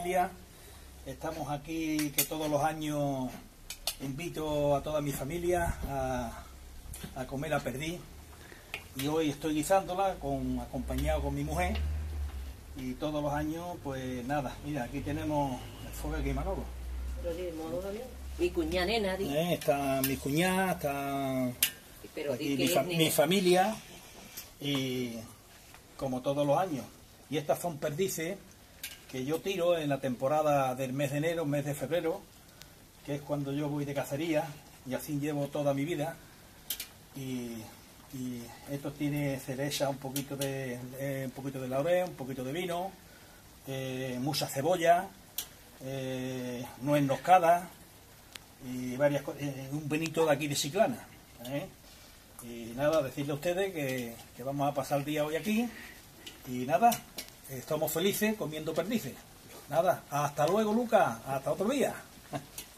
familia. Estamos aquí que todos los años invito a toda mi familia a, a comer a perdí. Y hoy estoy guisándola con, acompañado con mi mujer. Y todos los años, pues nada, mira, aquí tenemos el fuego aquí, Manolo. Mi cuñada nena. Eh, está mi cuñada, está Pero aquí mi, fa- mi familia y como todos los años. Y estas son perdices que yo tiro en la temporada del mes de enero, mes de febrero, que es cuando yo voy de cacería y así llevo toda mi vida. Y, esto tiene cerecha, un poquito de, eh, un poquito de laurel, un poquito de vino, eh, mucha cebolla, eh, nuez noscada y varias cosas, un vinito de aquí de Chiclana. ¿eh? Y nada, decirle a ustedes que vamos a pasar el día hoy aquí y nada, estamos felices comiendo perdices. Nada, hasta luego Lucas, hasta otro día.